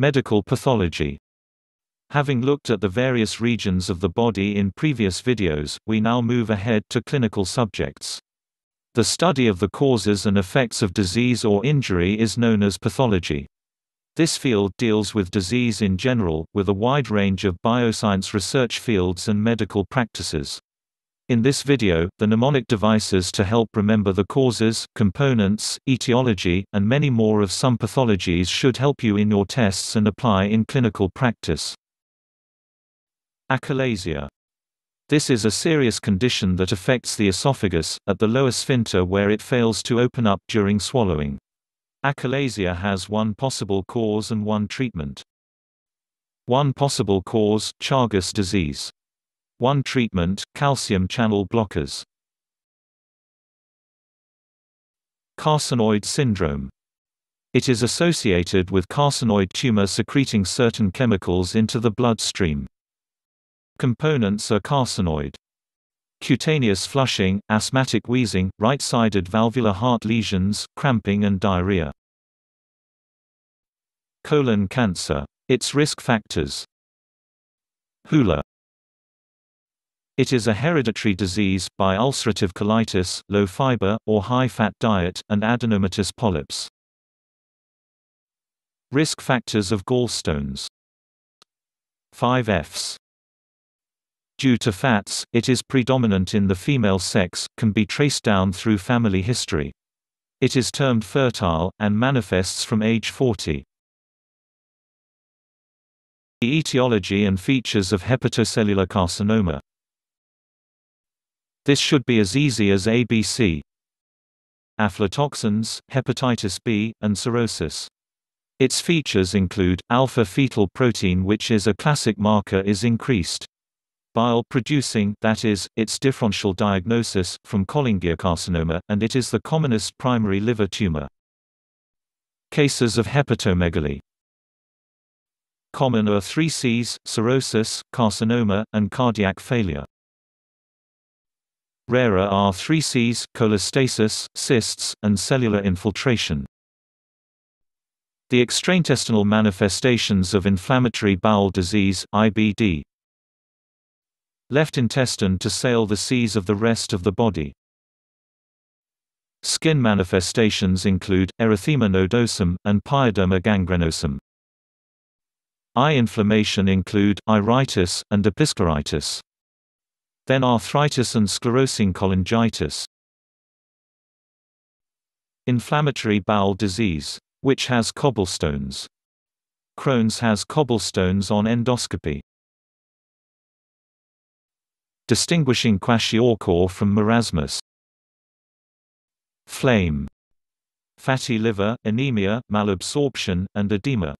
Medical pathology Having looked at the various regions of the body in previous videos, we now move ahead to clinical subjects. The study of the causes and effects of disease or injury is known as pathology. This field deals with disease in general, with a wide range of bioscience research fields and medical practices. In this video, the mnemonic devices to help remember the causes, components, etiology, and many more of some pathologies should help you in your tests and apply in clinical practice. Achalasia. This is a serious condition that affects the esophagus, at the lower sphincter where it fails to open up during swallowing. Achalasia has one possible cause and one treatment. One possible cause, Chagas disease. One treatment, calcium channel blockers. Carcinoid syndrome. It is associated with carcinoid tumor secreting certain chemicals into the bloodstream. Components are carcinoid. Cutaneous flushing, asthmatic wheezing, right-sided valvular heart lesions, cramping and diarrhea. Colon cancer. Its risk factors HULA it is a hereditary disease, by ulcerative colitis, low fiber, or high-fat diet, and adenomatous polyps. Risk factors of gallstones 5 Fs Due to fats, it is predominant in the female sex, can be traced down through family history. It is termed fertile, and manifests from age 40. The etiology and features of hepatocellular carcinoma this should be as easy as ABC. Aflatoxins, hepatitis B, and cirrhosis. Its features include, alpha-fetal protein which is a classic marker is increased. Bile producing that is, its differential diagnosis, from cholangiocarcinoma, and it is the commonest primary liver tumor. Cases of hepatomegaly Common are three Cs, cirrhosis, carcinoma, and cardiac failure. Rarer are 3Cs, cholestasis, cysts, and cellular infiltration. The extraintestinal manifestations of inflammatory bowel disease IBD. Left intestine to sail the seas of the rest of the body. Skin manifestations include, erythema nodosum, and pyoderma gangrenosum. Eye inflammation include, iritis, and episcleritis then arthritis and sclerosing cholangitis. Inflammatory bowel disease, which has cobblestones. Crohn's has cobblestones on endoscopy. Distinguishing kwashiorkor from marasmus. Flame. Fatty liver, anemia, malabsorption, and edema.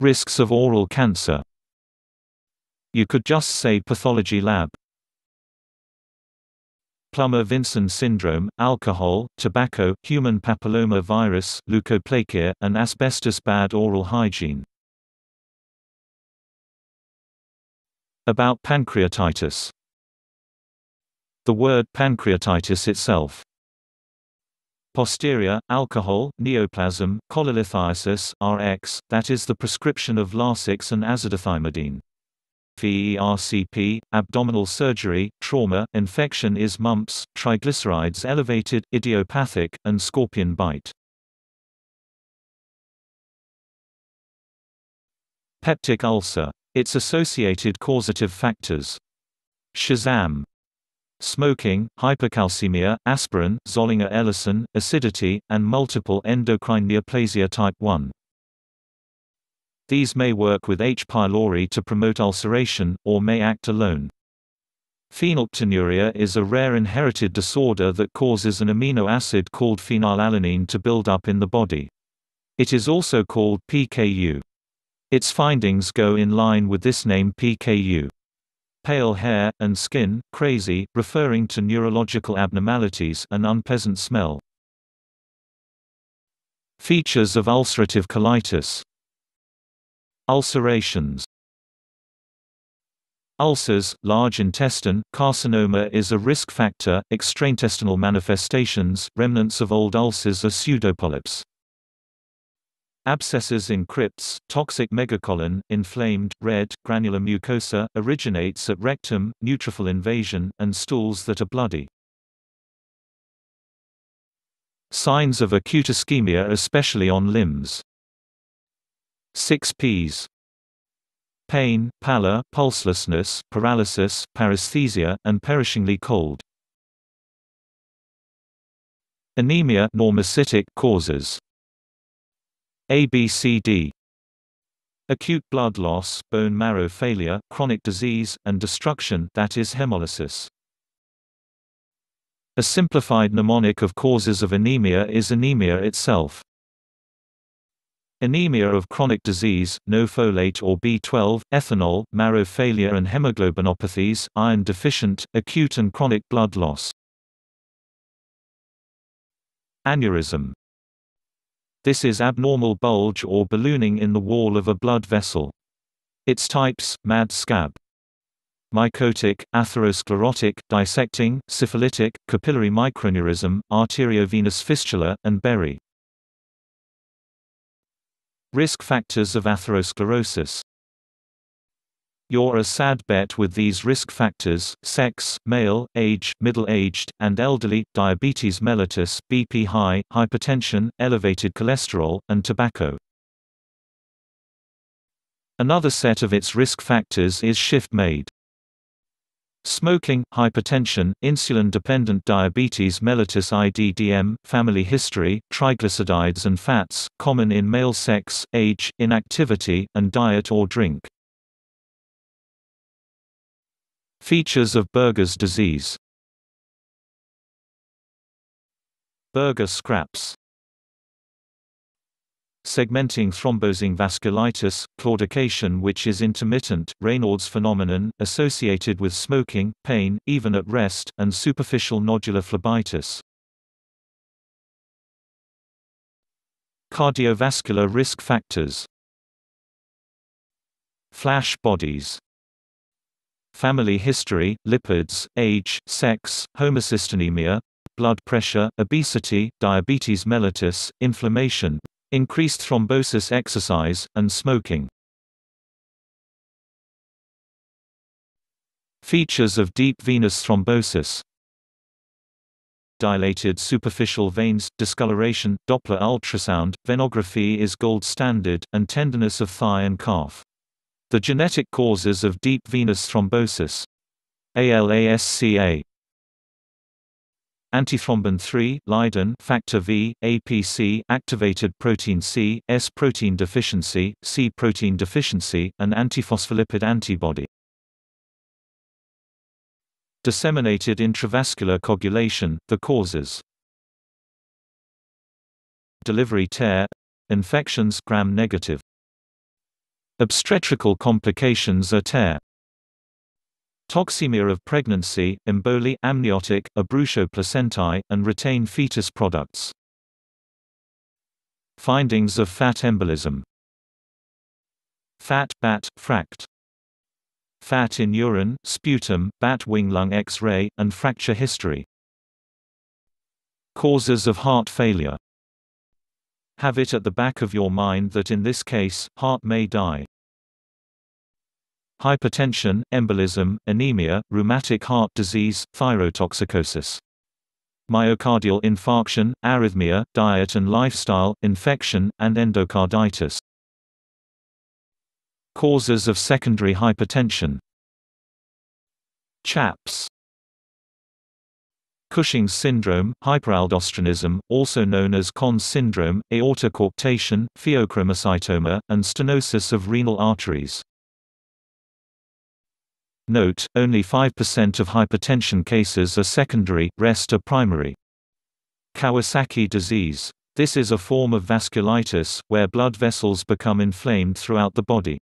Risks of oral cancer you could just say pathology lab. Plummer-Vinson syndrome, alcohol, tobacco, human papilloma virus, leukoplakia, and asbestos bad oral hygiene. About pancreatitis The word pancreatitis itself Posterior, alcohol, neoplasm, cholelithiasis RX, that is the prescription of Lasix and azidothymidine. VERCP, abdominal surgery, trauma, infection is mumps, triglycerides elevated, idiopathic, and scorpion bite. Peptic ulcer. Its associated causative factors. Shazam. Smoking, hypercalcemia, aspirin, Zollinger-Ellison, acidity, and multiple endocrine neoplasia type 1. These may work with H. pylori to promote ulceration, or may act alone. Phenylketonuria is a rare inherited disorder that causes an amino acid called phenylalanine to build up in the body. It is also called PKU. Its findings go in line with this name PKU. Pale hair, and skin, crazy, referring to neurological abnormalities and unpleasant smell. Features of ulcerative colitis Ulcerations Ulcers, large intestine, carcinoma is a risk factor, extraintestinal manifestations, remnants of old ulcers are pseudopolyps. Abscesses in crypts, toxic megacolon, inflamed, red, granular mucosa, originates at rectum, neutrophil invasion, and stools that are bloody. Signs of acute ischemia especially on limbs. 6 Ps. Pain, pallor, pulselessness, paralysis, paresthesia, and perishingly cold. Anemia normocytic causes ABCD Acute blood loss, bone marrow failure, chronic disease, and destruction that is hemolysis. A simplified mnemonic of causes of anemia is anemia itself. Anemia of chronic disease, no folate or B12, ethanol, marrow failure and hemoglobinopathies, iron deficient, acute and chronic blood loss. Aneurysm this is abnormal bulge or ballooning in the wall of a blood vessel. Its types, MAD scab. Mycotic, atherosclerotic, dissecting, syphilitic, capillary microaneurysm, arteriovenous fistula, and berry. Risk factors of atherosclerosis you're a sad bet with these risk factors, sex, male, age, middle-aged, and elderly, diabetes mellitus BP high, hypertension, elevated cholesterol, and tobacco. Another set of its risk factors is shift made. Smoking, hypertension, insulin-dependent diabetes mellitus IDDM, family history, triglycerides and fats, common in male sex, age, inactivity, and diet or drink. Features of Buerger's disease Buerger scraps Segmenting thrombosing vasculitis, claudication which is intermittent, Raynaud's phenomenon, associated with smoking, pain, even at rest, and superficial nodular phlebitis. Cardiovascular risk factors. Flash bodies. Family history, lipids, age, sex, homocystinemia, blood pressure, obesity, diabetes mellitus, inflammation, increased thrombosis exercise, and smoking. Features of deep venous thrombosis Dilated superficial veins, discoloration, Doppler ultrasound, venography is gold standard, and tenderness of thigh and calf. The genetic causes of deep venous thrombosis ALASCA Antithrombin 3, Leiden, factor V, APC, activated protein C, S protein deficiency, C protein deficiency, and antiphospholipid antibody. Disseminated intravascular coagulation, the causes. Delivery tear, infections gram negative. Obstetrical complications are tear. Toxemia of pregnancy, emboli amniotic, abruptio placentae, and retain fetus products. Findings of fat embolism Fat bat, fract. Fat in urine, sputum, bat wing lung X-ray, and fracture history. Causes of heart failure have it at the back of your mind that in this case, heart may die. Hypertension, embolism, anemia, rheumatic heart disease, thyrotoxicosis. Myocardial infarction, arrhythmia, diet and lifestyle, infection, and endocarditis. Causes of secondary hypertension CHAPS Cushing's syndrome, hyperaldosteronism, also known as Conn's syndrome, aorta coarctation, pheochromocytoma, and stenosis of renal arteries. Note, only 5% of hypertension cases are secondary, rest are primary. Kawasaki disease. This is a form of vasculitis, where blood vessels become inflamed throughout the body.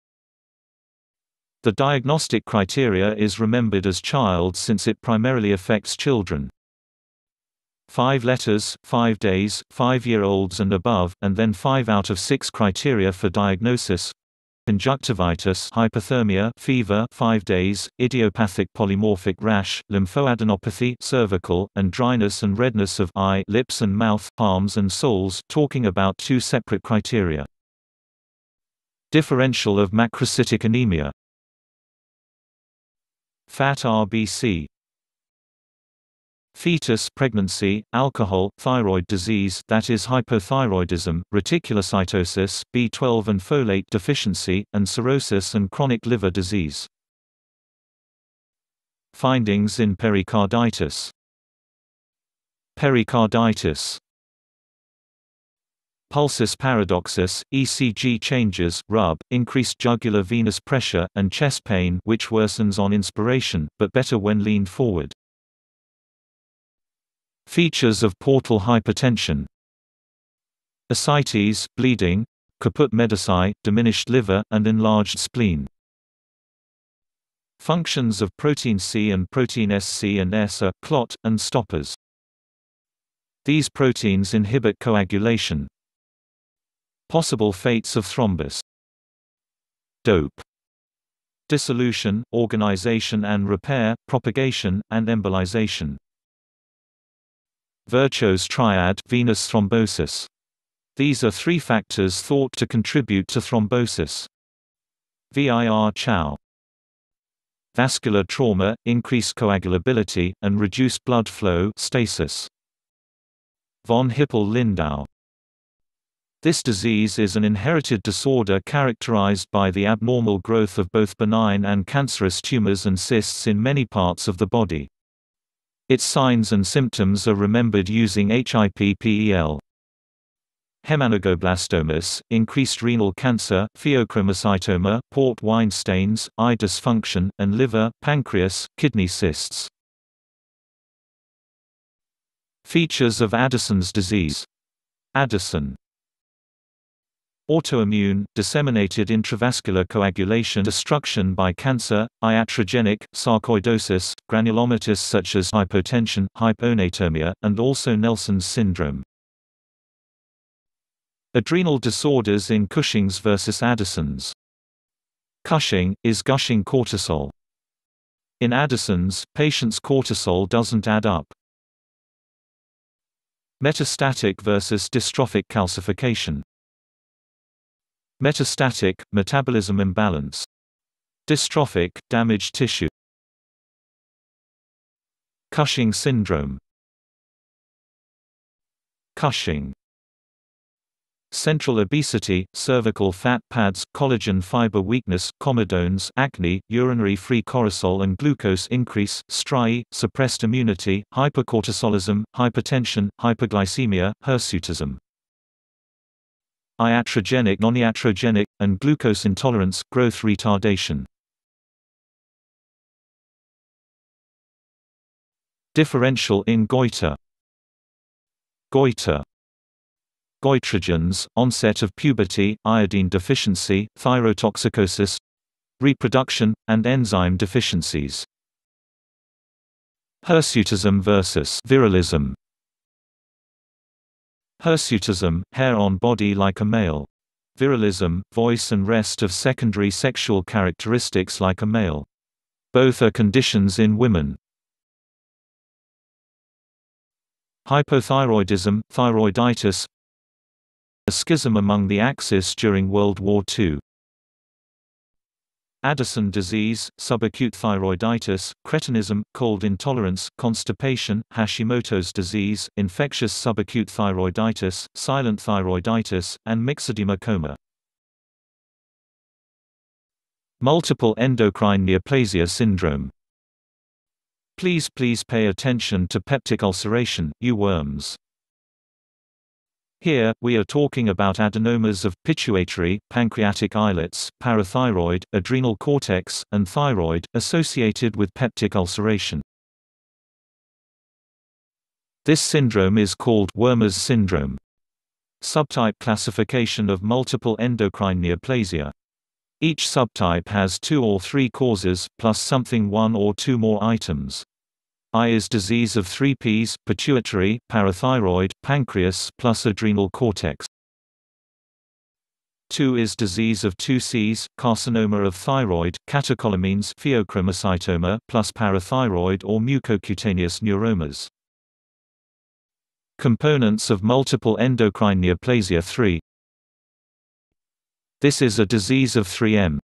The diagnostic criteria is remembered as child since it primarily affects children. Five letters, five days, five-year-olds and above, and then five out of six criteria for diagnosis. Conjunctivitis hypothermia fever 5 days, idiopathic polymorphic rash, lymphoadenopathy cervical, and dryness and redness of eye lips and mouth, palms and soles talking about two separate criteria. Differential of macrocytic anemia Fat RBC Fetus pregnancy, alcohol, thyroid disease that is hypothyroidism, reticulocytosis, B12 and folate deficiency, and cirrhosis and chronic liver disease. Findings in pericarditis Pericarditis Pulsus paradoxus, ECG changes, rub, increased jugular venous pressure, and chest pain which worsens on inspiration, but better when leaned forward. Features of portal hypertension Ascites, bleeding, caput medusae, diminished liver, and enlarged spleen. Functions of protein C and protein SC and S are, clot, and stoppers. These proteins inhibit coagulation. Possible fates of thrombus Dope Dissolution, organization and repair, propagation, and embolization Virchow's triad venous thrombosis. These are three factors thought to contribute to thrombosis. VIR Chow Vascular trauma, increased coagulability, and reduced blood flow stasis. Von Hippel-Lindau this disease is an inherited disorder characterized by the abnormal growth of both benign and cancerous tumors and cysts in many parts of the body. Its signs and symptoms are remembered using HIPPEL. Hemangioblastomas, increased renal cancer, pheochromocytoma, port wine stains, eye dysfunction, and liver, pancreas, kidney cysts. Features of Addison's disease Addison Autoimmune, disseminated intravascular coagulation destruction by cancer, iatrogenic, sarcoidosis, granulomatous such as hypotension, hyponatremia, and also Nelson's syndrome. Adrenal disorders in Cushing's versus Addison's. Cushing, is gushing cortisol. In Addison's, patient's cortisol doesn't add up. Metastatic versus dystrophic calcification Metastatic, metabolism imbalance. Dystrophic, damaged tissue. Cushing syndrome. Cushing Central obesity, cervical fat pads, collagen fiber weakness, comedones, acne, urinary free cortisol and glucose increase, striae, suppressed immunity, hypercortisolism, hypertension, hyperglycemia, hirsutism iatrogenic non-iatrogenic, and glucose intolerance growth retardation. Differential in goiter Goiter Goitrogens, onset of puberty, iodine deficiency, thyrotoxicosis reproduction, and enzyme deficiencies. Hirsutism versus virilism Hirsutism, hair on body like a male. Virilism, voice and rest of secondary sexual characteristics like a male. Both are conditions in women. Hypothyroidism, thyroiditis A schism among the axis during World War II. Addison disease, subacute thyroiditis, cretinism, cold intolerance, constipation, Hashimoto's disease, infectious subacute thyroiditis, silent thyroiditis, and myxedema coma. Multiple endocrine neoplasia syndrome Please please pay attention to peptic ulceration, you worms. Here, we are talking about adenomas of pituitary, pancreatic islets, parathyroid, adrenal cortex, and thyroid, associated with peptic ulceration. This syndrome is called Wermer's syndrome. Subtype classification of multiple endocrine neoplasia. Each subtype has two or three causes, plus something one or two more items. I is disease of three Ps, pituitary, parathyroid, pancreas plus adrenal cortex. 2 is disease of two Cs, carcinoma of thyroid, catecholamines pheochromocytoma plus parathyroid or mucocutaneous neuromas. Components of multiple endocrine neoplasia 3 This is a disease of 3M.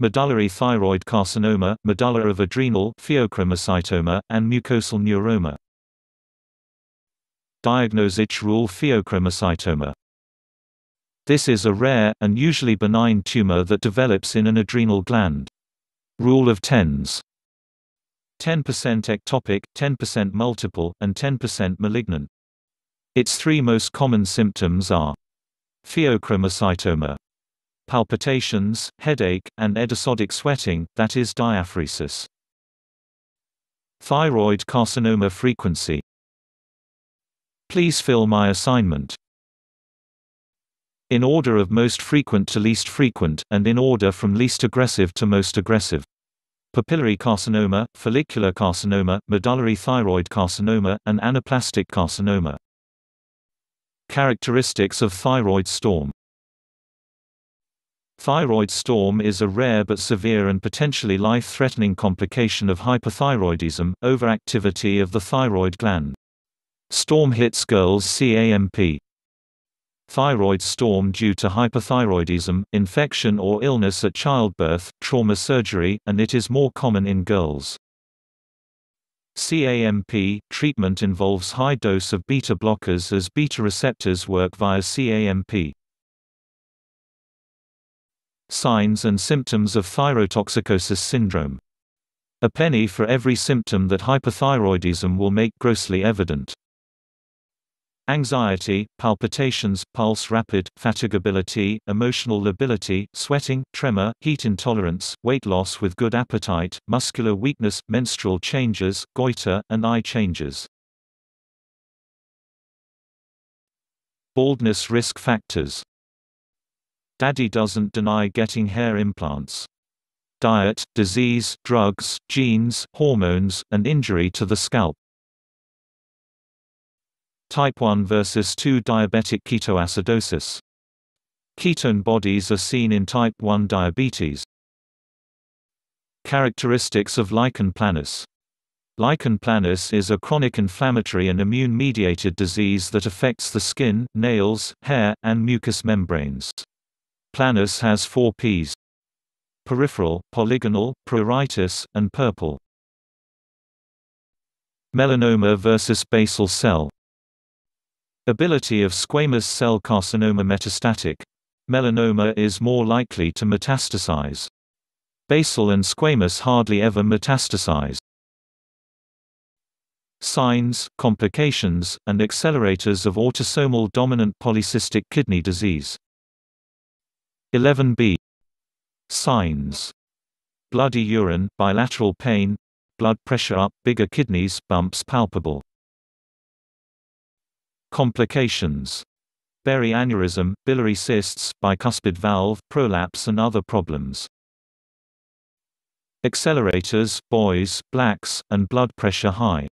Medullary thyroid carcinoma, medulla of adrenal pheochromocytoma, and mucosal neuroma. Diagnostic rule pheochromocytoma. This is a rare, and usually benign tumor that develops in an adrenal gland. Rule of tens 10% ectopic, 10% multiple, and 10% malignant. Its three most common symptoms are pheochromocytoma, palpitations, headache, and episodic sweating, that is diaphoresis. Thyroid carcinoma frequency Please fill my assignment. In order of most frequent to least frequent, and in order from least aggressive to most aggressive. Papillary carcinoma, follicular carcinoma, medullary thyroid carcinoma, and anaplastic carcinoma. Characteristics of thyroid storm Thyroid storm is a rare but severe and potentially life-threatening complication of hypothyroidism, overactivity of the thyroid gland. Storm hits girls CAMP. Thyroid storm due to hypothyroidism, infection or illness at childbirth, trauma surgery, and it is more common in girls. CAMP treatment involves high dose of beta blockers as beta receptors work via CAMP. Signs and symptoms of thyrotoxicosis syndrome. A penny for every symptom that hypothyroidism will make grossly evident. Anxiety, palpitations, pulse rapid, fatigability, emotional lability, sweating, tremor, heat intolerance, weight loss with good appetite, muscular weakness, menstrual changes, goiter, and eye changes. Baldness risk factors Daddy doesn't deny getting hair implants. Diet, disease, drugs, genes, hormones, and injury to the scalp. Type 1 versus 2 diabetic ketoacidosis. Ketone bodies are seen in type 1 diabetes. Characteristics of lichen planus. Lichen planus is a chronic inflammatory and immune-mediated disease that affects the skin, nails, hair, and mucous membranes. Planus has four Ps. Peripheral, polygonal, pruritus, and purple. Melanoma versus basal cell. Ability of squamous cell carcinoma metastatic. Melanoma is more likely to metastasize. Basal and squamous hardly ever metastasize. Signs, complications, and accelerators of autosomal dominant polycystic kidney disease 11b Signs. Bloody urine, bilateral pain Blood pressure up, bigger kidneys, bumps palpable. Complications. Berry aneurysm, biliary cysts, bicuspid valve, prolapse and other problems. Accelerators, boys, blacks, and blood pressure high.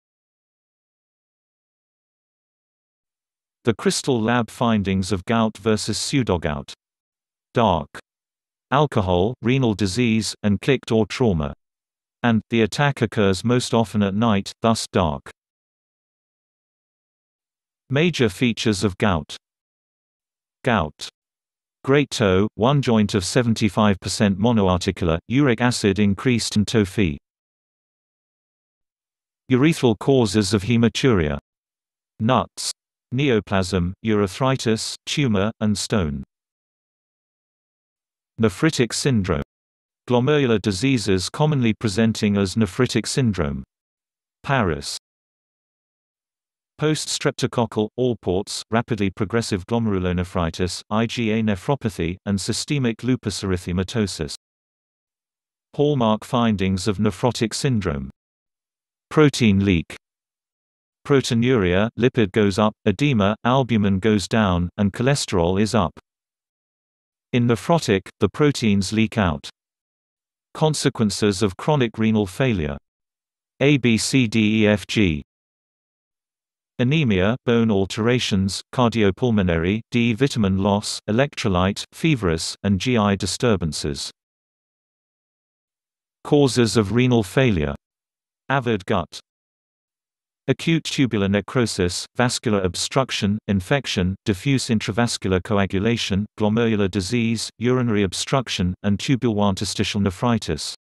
The crystal lab findings of gout versus pseudogout dark alcohol, renal disease, and clicked or trauma. And, the attack occurs most often at night, thus dark. Major features of gout Gout Great toe, one joint of 75% monoarticular, uric acid increased in fee. Urethral causes of hematuria. Nuts. Neoplasm, urethritis, tumor, and stone. Nephritic syndrome. Glomerular diseases commonly presenting as nephritic syndrome. Paris. Post-streptococcal, Alport's, rapidly progressive glomerulonephritis, IgA nephropathy, and systemic lupus erythematosus. Hallmark findings of nephrotic syndrome. Protein leak. Proteinuria, lipid goes up, edema, albumin goes down, and cholesterol is up. In nephrotic, the proteins leak out. Consequences of chronic renal failure. ABCDEFG Anemia, bone alterations, cardiopulmonary, D vitamin loss, electrolyte, feverous, and GI disturbances. Causes of renal failure. Avid gut. Acute tubular necrosis, vascular obstruction, infection, diffuse intravascular coagulation, glomerular disease, urinary obstruction, and tubulointerstitial nephritis.